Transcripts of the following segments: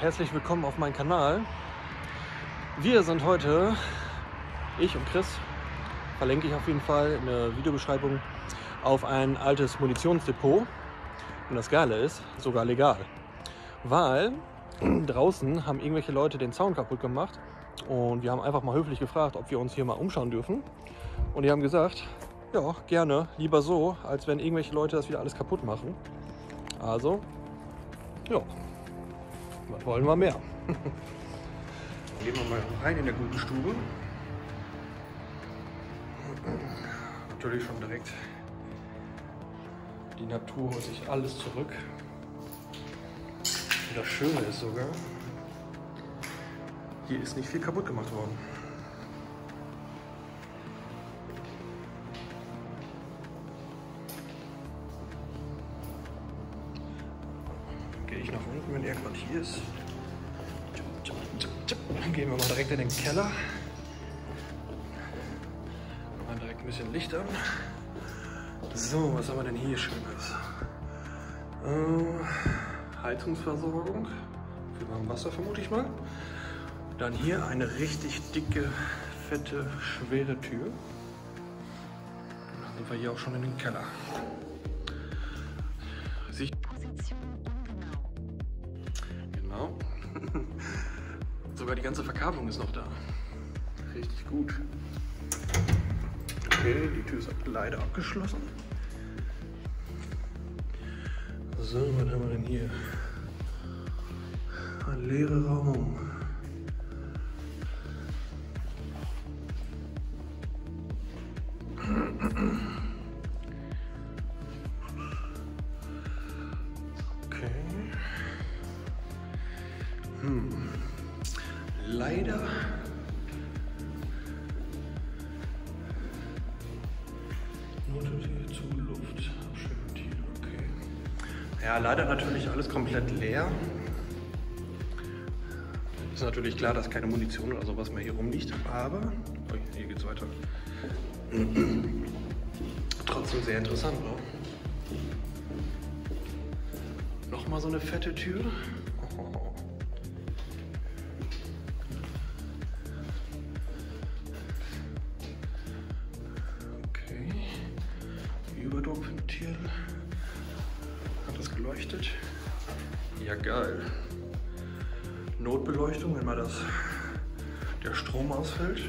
herzlich willkommen auf meinem Kanal. Wir sind heute, ich und Chris, verlinke ich auf jeden Fall in der Videobeschreibung, auf ein altes Munitionsdepot. Und das Geile ist, sogar legal. Weil draußen haben irgendwelche Leute den Zaun kaputt gemacht und wir haben einfach mal höflich gefragt, ob wir uns hier mal umschauen dürfen. Und die haben gesagt, ja, gerne, lieber so, als wenn irgendwelche Leute das wieder alles kaputt machen. Also, ja, was wollen wir mehr? Gehen wir mal rein in der guten Stube. Natürlich schon direkt. Die Natur holt sich alles zurück. Und das Schöne ist sogar, hier ist nicht viel kaputt gemacht worden. Hier ist. Dann gehen wir mal direkt in den Keller. Machen direkt ein bisschen Licht an. So, was haben wir denn hier Schönes? Äh, Heizungsversorgung für warmes Wasser vermute ich mal. Dann hier eine richtig dicke, fette, schwere Tür. Dann sind wir hier auch schon in den Keller. Sogar die ganze Verkabelung ist noch da. Richtig gut. Okay, die Tür ist leider abgeschlossen. So, was haben wir denn hier? Ein leerer Raum. Ja, leider natürlich alles komplett leer. Ist natürlich klar, dass keine Munition oder sowas mehr hier rumliegt, aber. Hier geht's weiter. Trotzdem sehr interessant, ne? Nochmal so eine fette Tür. Überdruckventil. Hat das geleuchtet? Ja, geil. Notbeleuchtung, wenn mal das, der Strom ausfällt.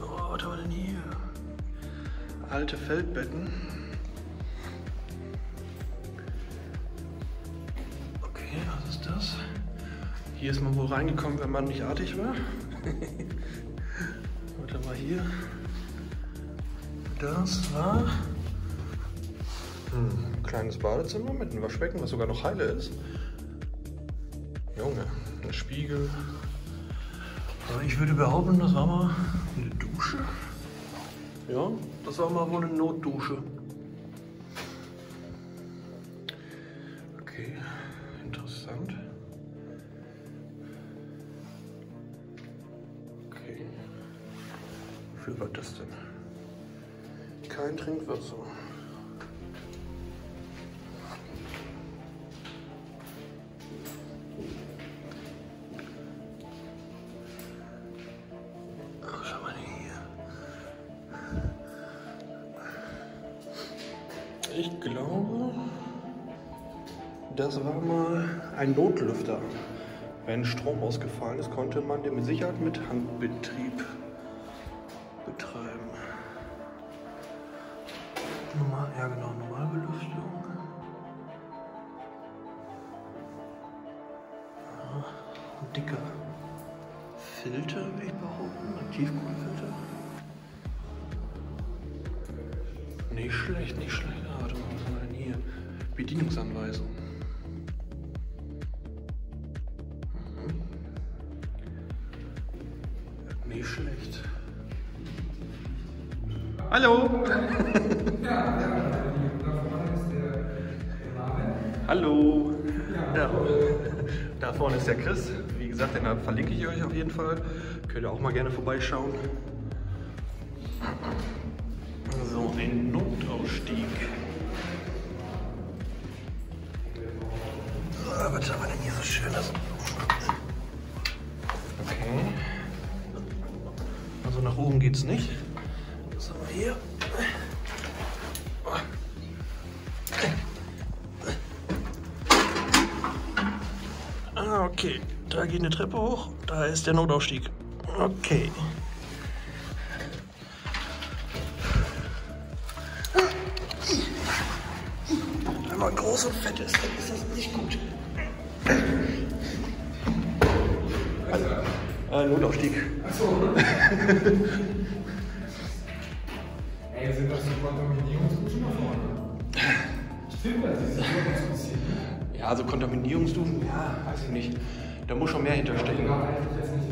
Oh, was haben wir denn hier? Alte Feldbetten. Okay, was ist das? Hier ist man wohl reingekommen, wenn man nicht artig war. Warte mal hier. Das war hm, ein kleines Badezimmer mit einem Waschbecken, was sogar noch heile ist. Junge, ein Spiegel. Aber ich würde behaupten, das war mal eine Dusche. Ja, das war mal wohl eine Notdusche. Okay, interessant. Okay. Wofür war das denn? Kein Trinkwasser. Ich glaube, das war mal ein Notlüfter. Wenn Strom ausgefallen ist, konnte man den mit Sicherheit mit Handbetrieb betreiben. Normal, ja genau, Normalbelüftung. Ja, dicker Filter, würde ich behaupten, ein Tiefkühlfilter. Nicht schlecht, nicht schlecht. Mal, was haben wir denn hier? Bedienungsanweisung. Hallo! Hallo! Ja. Da vorne ist der Chris. Wie gesagt, den verlinke ich euch auf jeden Fall. Könnt ihr auch mal gerne vorbeischauen. So, ein Notausstieg. Ah, was haben wir denn hier so schönes? Okay. Also nach oben geht's nicht. Hier? Ah, okay. Da geht eine Treppe hoch. Da ist der Notaufstieg. Okay. Wenn man groß und fett ist, dann ist das nicht gut. Äh, Notaufstieg. Achso. Ja, also Kontaminierungsstufen, ja, weiß ich nicht. Da muss schon mehr hinterstecken. Jetzt nicht.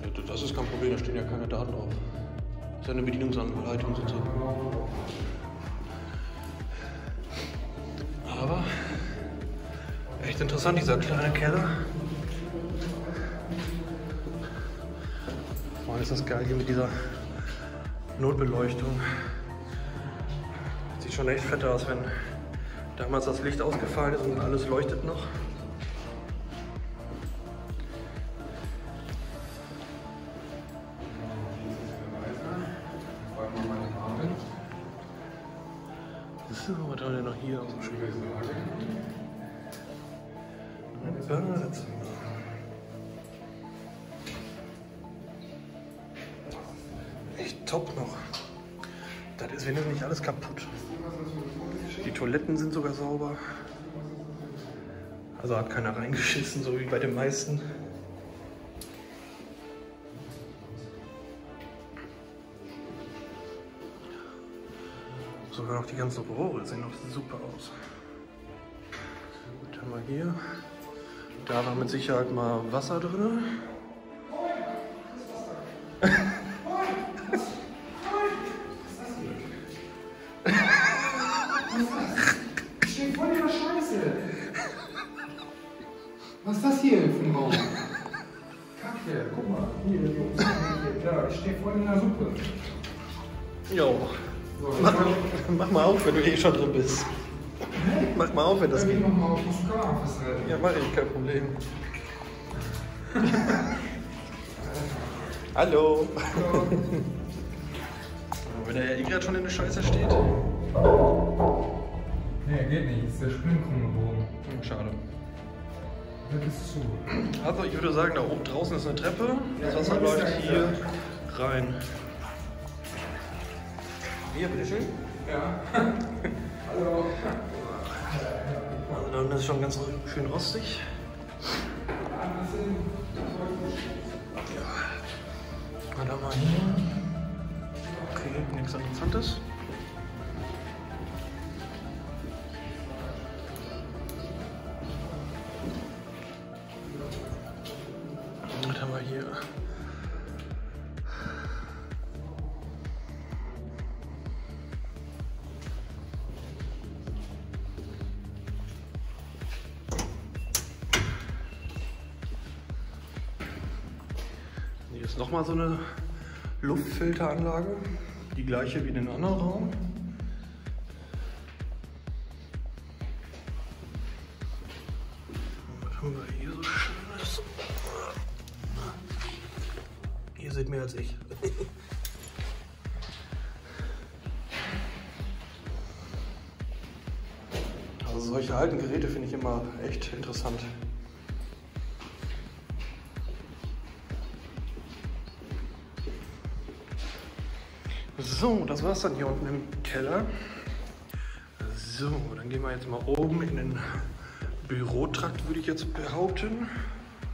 Für, für das ist kein Problem, da stehen ja keine Daten drauf. Das ist ja eine Bedienungsanleitung sozusagen. Aber echt interessant, dieser kleine Keller. Boah, ist das geil hier mit dieser Notbeleuchtung. Sieht schon echt fett aus, wenn damals das Licht ausgefallen ist und alles leuchtet noch. So, was haben wir denn noch hier? So schön. Ein Badezimmer. Echt top noch. Das ist wenigstens nicht alles kaputt. Die Toiletten sind sogar sauber. Also hat keiner reingeschissen, so wie bei den meisten. Sogar noch die ganzen Rohre sehen noch super aus. Gut, haben wir hier. Da war mit Sicherheit mal Wasser drin. Jo. Mach, mach mal auf, wenn du eh schon drin bist. Mach mal auf, wenn das geht. Ja, mach ich, kein Problem. Hallo. Wenn der Herr Igrat schon in der Scheiße steht. Nee, geht nicht. Ist der Springkronenbogen. Hm, Schade. Das ist zu. Also ich würde sagen, da oben draußen ist eine Treppe. Das Wasser läuft hier rein. Hier, bitteschön. Ja. Hallo. Also da unten ist schon ganz schön rostig. Mal da mal hier. Okay, nichts Interessantes. Ist nochmal so eine Luftfilteranlage, die gleiche wie in den anderen Raum. Was haben wir hier so Schönes? Ihr seht mehr als ich. Also solche alten Geräte finde ich immer echt interessant. So, das war's dann hier unten im Keller. So, dann gehen wir jetzt mal oben in den Bürotrakt, würde ich jetzt behaupten.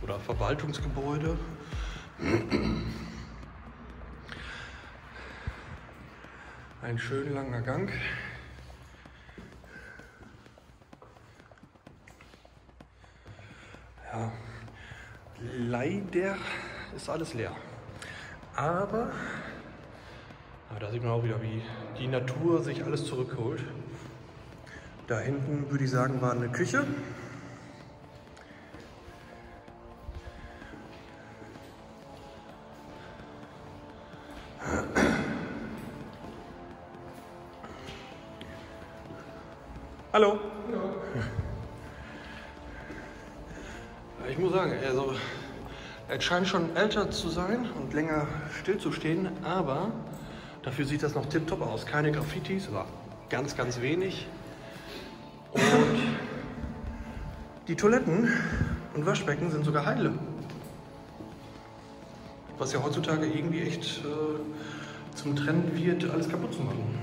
Oder Verwaltungsgebäude. Ein schön langer Gang. Ja, leider ist alles leer. Aber aber da sieht man auch wieder, wie die Natur sich alles zurückholt. Da hinten würde ich sagen, war eine Küche. Hallo. Ich muss sagen, also, es scheint schon älter zu sein und länger stillzustehen, aber dafür sieht das noch tiptop aus. Keine Graffitis, aber ganz, ganz wenig. Und die Toiletten und Waschbecken sind sogar heile. Was ja heutzutage irgendwie echt äh, zum Trend wird, alles kaputt zu machen.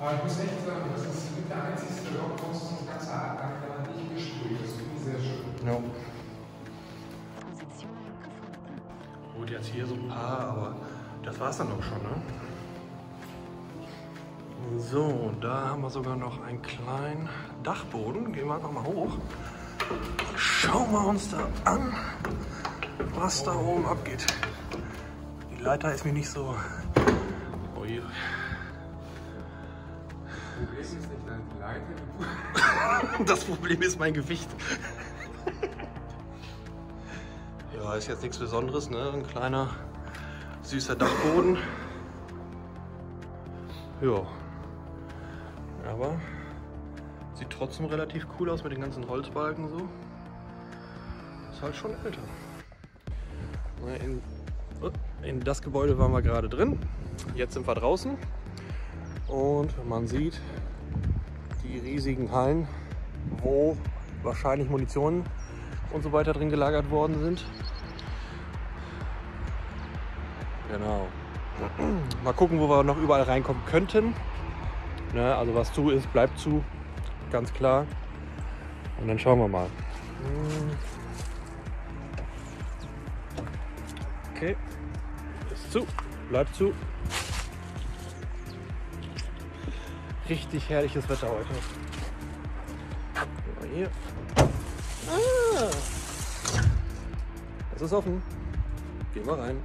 Aber ich muss echt sagen, das ist mit der einzigste Rockpost das ganze Acker nicht gesprüht. Das finde ich sehr schön. Ja. Position gefunden. Gut, jetzt hier so ein paar, aber das war's dann auch schon, ne? So, da haben wir sogar noch einen kleinen Dachboden. Gehen wir einfach mal hoch. Schauen wir uns da an, was da oben abgeht. Die Leiter ist mir nicht so. Ui. Problem ist nicht deine Leiter, Das Problem ist mein Gewicht. Ja, ist jetzt nichts Besonderes, ne? Ein kleiner, süßer Dachboden. Ja. Aber sieht trotzdem relativ cool aus mit den ganzen Holzbalken so. Ist halt schon älter. In, oh, in das Gebäude waren wir gerade drin. Jetzt sind wir draußen. Und man sieht die riesigen Hallen, wo wahrscheinlich Munition und so weiter drin gelagert worden sind. Genau. Mal gucken, wo wir noch überall reinkommen könnten. Ne, also was zu ist, bleibt zu. Ganz klar. Und dann schauen wir mal. Okay. Ist zu. Bleibt zu. Richtig herrliches Wetter heute. Hier. Ah. Das ist offen. Gehen wir rein.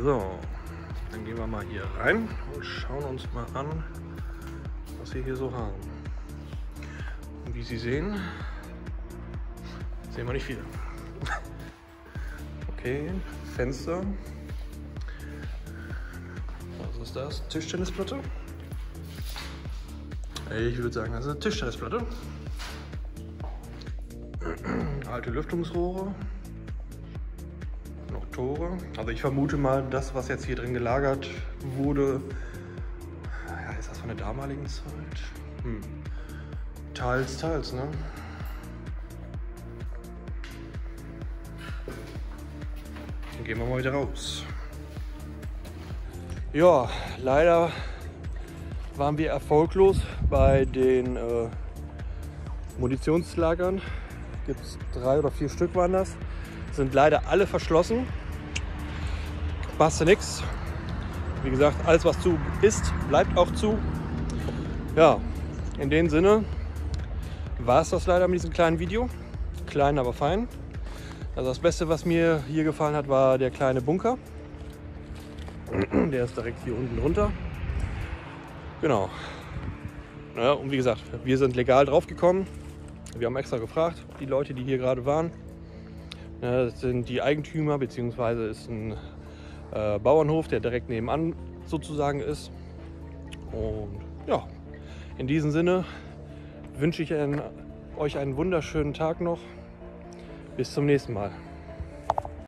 So, dann gehen wir mal hier rein und schauen uns mal an, was wir hier so haben. Und wie Sie sehen, sehen wir nicht viel. Okay, Fenster. Was ist das? Tischtennisplatte? Ich würde sagen, das ist eine Tischtennisplatte. Alte Lüftungsrohre. Tore. Also ich vermute mal, das, was jetzt hier drin gelagert wurde, ja, ist das von der damaligen Zeit? Hm. Teils, teils, ne? Dann gehen wir mal wieder raus. Ja, leider waren wir erfolglos bei den äh, Munitionslagern. Gibt es drei oder vier Stück waren das. Sind leider alle verschlossen. Passte nix. Wie gesagt, alles was zu ist, bleibt auch zu. Ja, in dem Sinne war es das leider mit diesem kleinen Video. Klein, aber fein. Also das Beste, was mir hier gefallen hat, war der kleine Bunker. Der ist direkt hier unten runter. Genau. Ja, und wie gesagt, wir sind legal draufgekommen. Wir haben extra gefragt, die Leute, die hier gerade waren. Das sind die Eigentümer, beziehungsweise ist ein äh, Bauernhof, der direkt nebenan sozusagen ist. Und ja, in diesem Sinne wünsche ich euch einen wunderschönen Tag noch. Bis zum nächsten Mal.